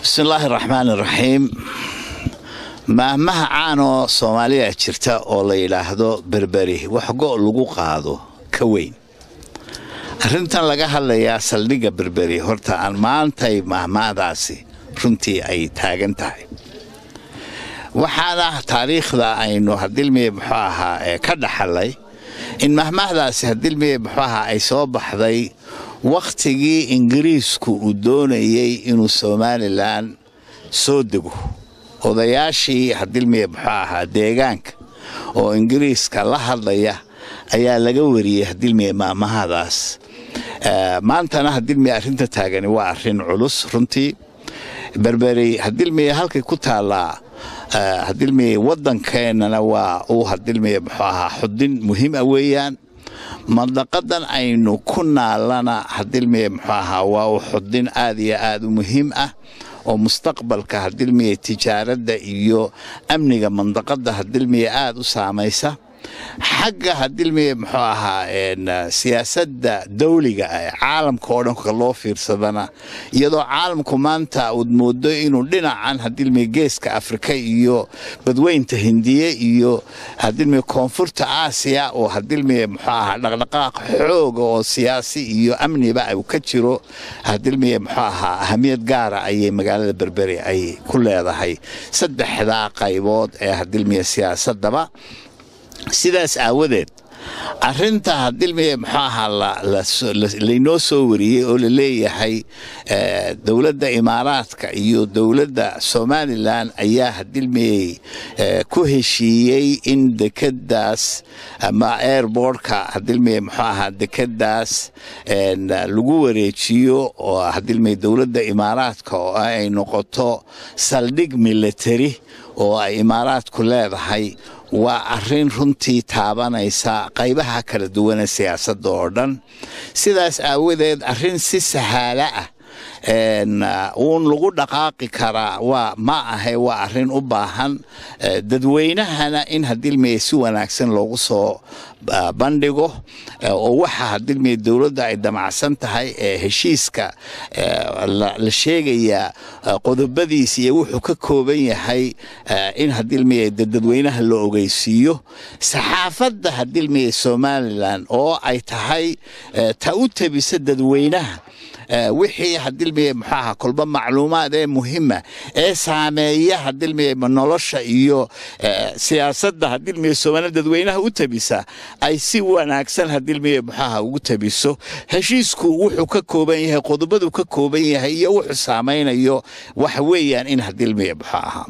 bismi illaahi raxmaan iraxiim maahmaha caanoo soomaaliya jirta oo la yidhaahdo berberi wax go' lagu qaado ka weyn. Arrintan laga hadlayaa saldhigga berberi horta aan maantay maahmaahdaasi runtii ay taagan tahay. Waxaana taariikhda aynu hadilmiye muxuu ahaa ee ka dhaxalay in mahmaahdaasi hadilmiye muxuu ahaa ay soo baxday wakhtigii ingiriisku uu doonayey inuu somalilan soo dego. Odayaashii hadilmiye muxuu ahaa deegaanka oo ingiriiska la hadlaya ayaa laga wariyey hadilmiye maahmahadaas maantana hadilmiye arrinta taagani waa arrin culus runtii. Berberi hadilmiye halkay ku taallaa hadilmiye waddankeennana waa uu hadilmiye muxuu ahaa xudin muhiima weeyaan mandaqadan aynu ku naalana hadilmiye muxuu ahaa waa xudin aad iyo aad u muhiim ah oo mustaqbalka hadilmiye tijaaradda iyo amniga mandaqadda hadilmiye aad u saamaysa xagga hadilmiye muxuu ahaa siyaasadda dawliga ee caalamka oo dhanka loo fiirsadana iyadoo caalamku maanta uud moodo inuu dhinacan hadilmiye geeska afrika iyo badweynta hindiye iyo hadilmiye koonfurta aasiya oo hadilmiye muxuu ahaa dhaqdhaqaaq xooga oo siyaasi iyo amniba uu ka jiro hadilmiye muxuu ahaa ahamiyad gaara ayay magaalada berberi ay ku leedahay. Saddexdaa qaybood ee hadilmiye siyaasadaba sidaas aawadeed arinta hadilmiye muxuu ahaa laynoo soo wariyey oo la leeyahay dowladda imaaraadka iyo dowladda somalilan ayaa hadilmiyey ku heshiiyey in dekadaas ama airbortka hadilmiye muxuu ahaa dekadaas lagu wareejiyo oo hadilmiye dowladda imaaraadka oo ay noqoto saldhig military oo ay imaaraadku leedahay waa arrin runtii taabanaysa qaybaha kala duwane siyaasadda oo dhan. Sidaas aawadeed arrin si sahaala ah uun lagu dhaqaaqi karaa waa ma ahe waa arrin u baahan dadweynahana in hadilmiye si wanaagsan loogu soo bandhigo oo waxa hadilmiye dowladda ay damacsan tahay ee heshiiska la sheegayaa qodobadiisa iyo wuxuu ka kooban yahay in hadilmiye dadweynaha la ogeysiiyo. Saxaafadda hadilmiye somalilan oo ay tahay ta u tabisa dadweynaha wixii hadilmiye muxuu ahaa kolba macluumaad ee muhima ee saameeya hadilmiye nolosha iyo siyaasadda hadilmiye soomaaliya dadweynaha u tabisa ay si wanaagsan hadilmiye muxuu ahaa ugu tabiso. Heshiisku wuxuu ka kooban yahay qodobadu ka kooban yahay iyo wuxuu saamaynayo waxa weeyaan in hadilmiye muxuu ahaa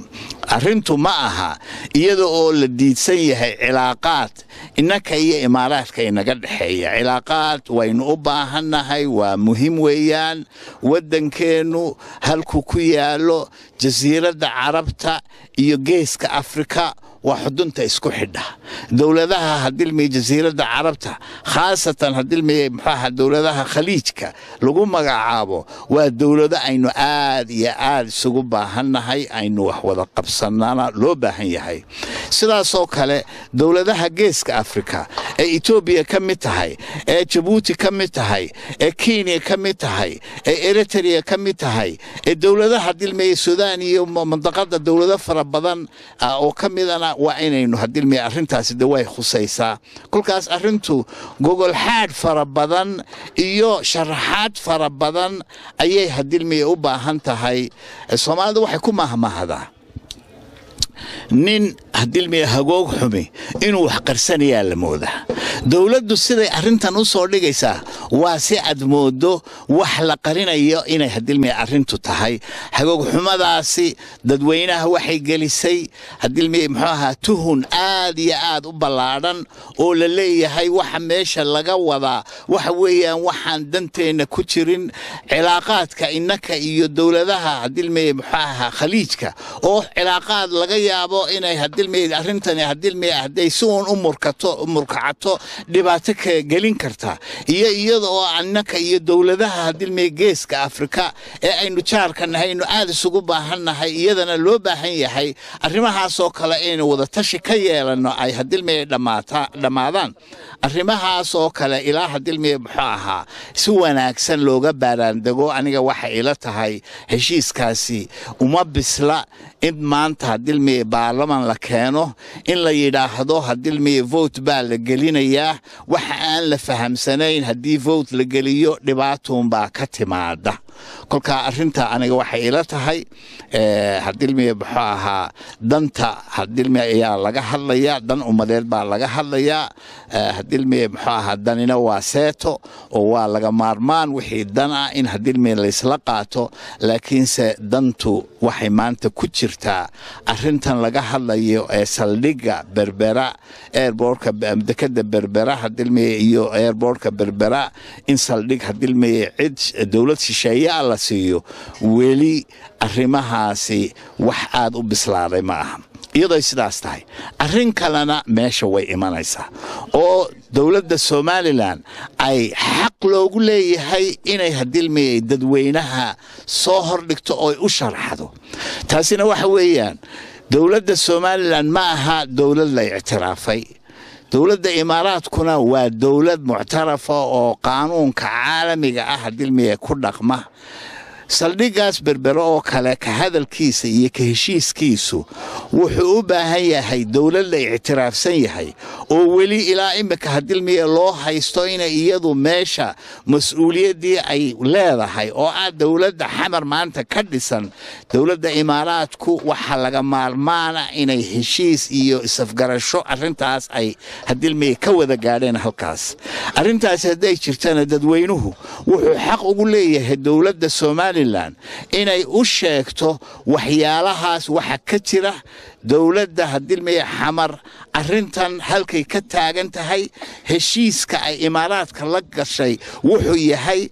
arrintu ma aha iyada oo la diidsan yahay cilaaqaad innaka iyo imaaraadka inaga dhexeeya. Cilaaqaad waynu u baahannahay waa muhiim weeyaan waddankeennu halku ku yaallo jasiiradda carabta iyo geeska afrika waa xudunta isku xidha dowladaha hadilmiye jasiiradda carabta khaasatan hadilmiye muxuaha dowladaha khaliijka lagu magacaabo waa dowlado aynu aad iyo aad isugu baahannahay aynu wax wada qabsanana loo baahan yahay sidaasoo kale dowladaha geeska afrika ee etoobiya ka mid tahay ee jabuuti ka mid tahay ee kenya ka mid tahay ee eritrea ka mid tahay ee dowladaha hadilmiye suudaan iyo mandaqada dowlado fara badan oo ka midana waa inaynu hadilmiye arrintaasi de way khusaysaa. Kolkaas arrintu gogol xaadh fara badan iyo sharaxaad fara badan ayay hadilmiye u baahan tahay. Soomaalida waxay ku mahmahdaa nin hadilmiye hagoog xumi inuu wax qarsanayaa la moodaa. Dowladdu siday arrintan u soo dhigaysaa waa si aad moodo wax la qarinayo inay hadilmiye arrintu tahay. Hagoogxumadaasi dadweynaha waxay gelisay hadilmiye muxuu ahaa tuhun aad iyo aad u ballaadhan oo la leeyahay waxa meesha laga wadaa. Waxa weeyaan waxaan danteenna ku jirin cilaaqaadka innaka iyo dowladaha hadilmiye muxuu ahaa khaliijka oo cilaaqaad laga yaabo inay hadilmiye hadday si uun u murkacato dhibaato gelin karta. Iyo iyada oo annaka iyo dowladaha hadilmiye geeska afrika ee aynu jaarka nahay aynu aad isugu baahannahay iyadana loo baahan yahay arrimahaasoo kale inaynu wada tashi ka yeelanno ay hadilmiye dhammaadaan arrimahaas oo kale ilaa hadilmiye muxuu ahaa si wanaagsan looga baaraandego aniga waxa ila tahay heshiiskaasi uma bisla in maanta baarlaman la keeno in la yidhaahdo hadilmiye vote baa la gelinayaa. Waxa aan la fahamsanayn haddii vote la geliyo dhibaatuunbaa ka timaada kolkaa arinta aniga waxay ila tahay hadilmiye muxuu ahaa danta hadilmiye ayaa laga hadlayaa dan ummadeed baa laga hadlayaa hadilmiye muxuu ahaa danina waa seeto oo waa laga maarmaan wixii dan ah in hadilmiye laysla qaato laakiinse dantu waxay maanta ku jirtaa arintan laga hadlayo ee saldhigga berbera airbortka dekada berbera hadilmiye iyo airbortka berbera in saldhig hadilmiye cid dowlad shisheeye a la siiyo weli arrimahaasi wax aada u bislaaday ma aha. Iyadooy sidaas tahay. Arrin kalena meesha way imanaysaa oo dowladda somalilan ay xaq loogu leeyahay inay hadilmiyey dadweynaha soo hordhigto ooy u sharaxdo taasina waxa weeyaan dowladda somalilan ma aha dowlad la ictiraafay dowladda imaaraadkuna waa dowlad muctarafa oo qaanuunka caalamiga ah hadilmiye ku dhaqma saldhiggaas berbere oo kale ka hadalkiisa iyo ka heshiiskiisu wuxuu u baahan yahay dowlad la ictiraafsan yahay oo weli ilaa imika hadilmiye loo haysto inay iyadu meesha mas'uuliyaddii ay leedahay oo ah dowladda xamar maanta ka dhisan dowladda imaaraadku waxaa laga maarmaana inay heshiis iyo isafgarasho arintaas ay hadilmiye ka wada gaadheen halkaas. Arrintaasi hadday jirtana dadweynuhu wuxuu xaq ugu leeyahay dowladda soomaaliya inay u sheegto waxyaalahaas waxa ka jira dowladda hadilmiye xamar arintan halkay ka taagan tahay heshiiska ay imaaraadka la gashay wuxuu yahay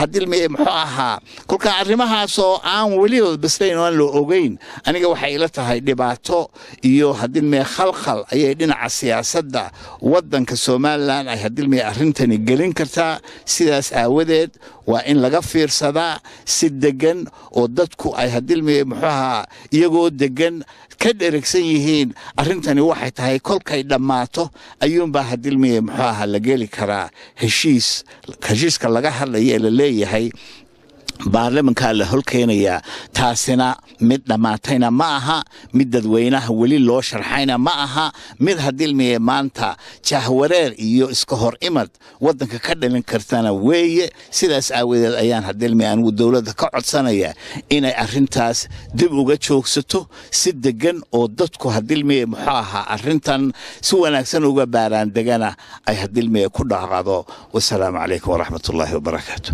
hadilmiye muxuu ahaa kolkaa arrimahaasoo aan weliba bislayn aan la ogeyn aniga waxay ila tahay dhibaato iyo hadilmiye khalkhal ayay dhinaca siyaasadda wadanka somalilan ay hadilmiye arrintani gelin kartaa sidaas aawadeed waa in laga fiirsadaa si degan oo dadku ay hadilmiye muxuu ahaa iyagoo degan ka dheragsan yihiin. Arrintani waxay tahay kolkay dhammaato. Ayuunbaa hadilmiye muxuu ahaa la geli karaa heshiis heshiiska laga hadlaya ee la leeyahay baarlamankaa la holkeenayaa taasina mid dhammaatayna ma aha mid dadweynaha weli loo sharxayna ma aha mid hadilmiye maanta jahwareer iyo iska hor imad wadanka ka dhalin kartana weeye. Sidaas aawadeed ayaan hadilmiye anigu dowladda ka codsanaya inay arintaas dib uga joogsato si degan oo dadku hadilmiye muxuu ahaa arintan si wanaagsan uga baaraan degana ay hadilmiye ku dhaqado wasalaamu calaykum waraxmat ullaahi wabarakaatu